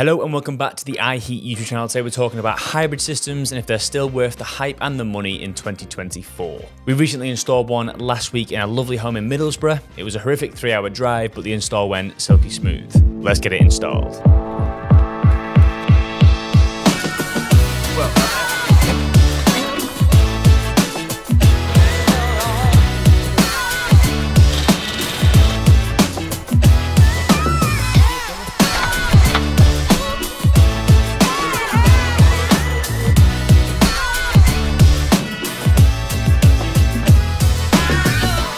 Hello and welcome back to the iHeat YouTube channel. Today we're talking about hybrid systems and if they're still worth the hype and the money in 2024. We recently installed one last week in a lovely home in Middlesbrough. It was a horrific three hour drive, but the install went silky smooth. Let's get it installed.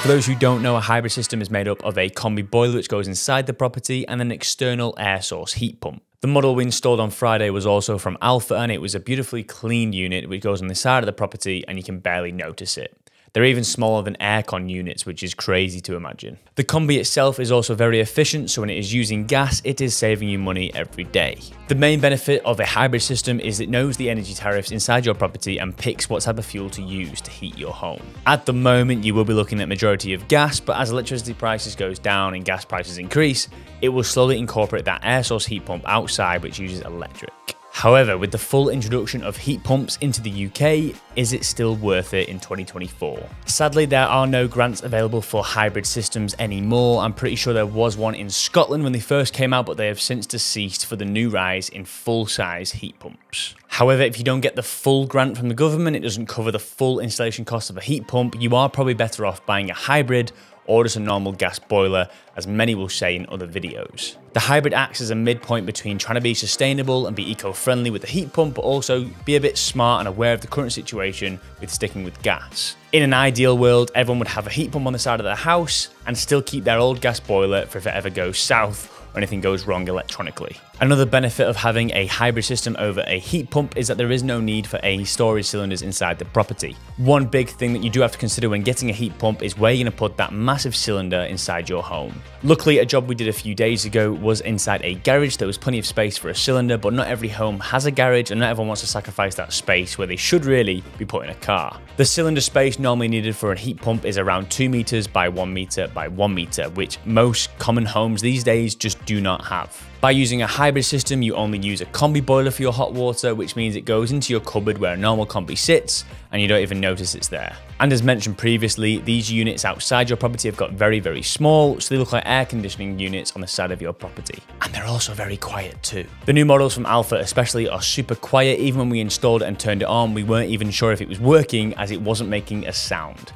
For those who don't know, a hybrid system is made up of a combi boiler which goes inside the property and an external air source heat pump. The model we installed on Friday was also from Alpha and it was a beautifully clean unit which goes on the side of the property and you can barely notice it. They're even smaller than aircon units, which is crazy to imagine. The combi itself is also very efficient, so when it is using gas, it is saving you money every day. The main benefit of a hybrid system is it knows the energy tariffs inside your property and picks what type of fuel to use to heat your home. At the moment, you will be looking at majority of gas, but as electricity prices goes down and gas prices increase, it will slowly incorporate that air source heat pump outside which uses electric. However, with the full introduction of heat pumps into the UK, is it still worth it in 2024? Sadly, there are no grants available for hybrid systems anymore. I'm pretty sure there was one in Scotland when they first came out, but they have since deceased for the new rise in full-size heat pumps. However, if you don't get the full grant from the government, it doesn't cover the full installation cost of a heat pump, you are probably better off buying a hybrid or just a normal gas boiler, as many will say in other videos. The hybrid acts as a midpoint between trying to be sustainable and be eco-friendly with the heat pump, but also be a bit smart and aware of the current situation with sticking with gas. In an ideal world, everyone would have a heat pump on the side of their house and still keep their old gas boiler for if it ever goes south or anything goes wrong electronically. Another benefit of having a hybrid system over a heat pump is that there is no need for any storage cylinders inside the property. One big thing that you do have to consider when getting a heat pump is where you're going to put that massive cylinder inside your home. Luckily, a job we did a few days ago was inside a garage. There was plenty of space for a cylinder, but not every home has a garage and not everyone wants to sacrifice that space where they should really be putting a car. The cylinder space normally needed for a heat pump is around 2 meters by 1 meter by 1 meter, which most common homes these days just do not have. By using a hybrid system, you only use a combi boiler for your hot water, which means it goes into your cupboard where a normal combi sits, and you don't even notice it's there. And as mentioned previously, these units outside your property have got very, very small, so they look like air conditioning units on the side of your property. And they're also very quiet too. The new models from Alpha especially are super quiet. Even when we installed it and turned it on, we weren't even sure if it was working as it wasn't making a sound.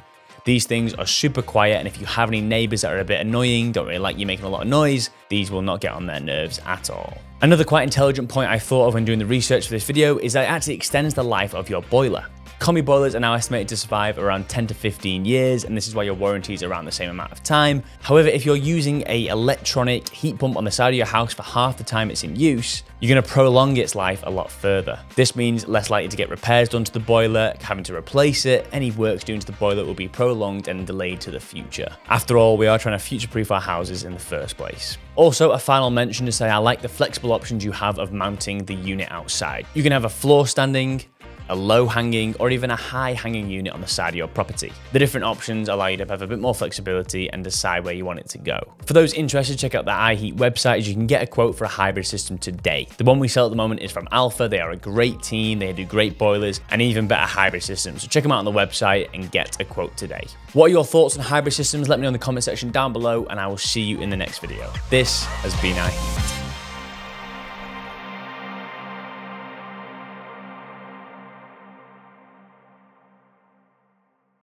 These things are super quiet, and if you have any neighbors that are a bit annoying, don't really like you making a lot of noise, these will not get on their nerves at all. Another quite intelligent point I thought of when doing the research for this video is that it actually extends the life of your boiler. Combi boilers are now estimated to survive around 10 to 15 years, and this is why your warranty is around the same amount of time. However, if you're using a electronic heat pump on the side of your house for half the time it's in use, you're going to prolong its life a lot further. This means less likely to get repairs done to the boiler, having to replace it, any works done to the boiler will be prolonged and delayed to the future. After all, we are trying to future-proof our houses in the first place. Also, a final mention to say I like the flexible options you have of mounting the unit outside. You can have a floor standing, a low hanging or even a high hanging unit on the side of your property. The different options allow you to have a bit more flexibility and decide where you want it to go. For those interested, check out the iHeat website as you can get a quote for a hybrid system today. The one we sell at the moment is from Alpha. They are a great team, they do great boilers and even better hybrid systems. So check them out on the website and get a quote today. What are your thoughts on hybrid systems? Let me know in the comment section down below and I will see you in the next video. This has been iHeat.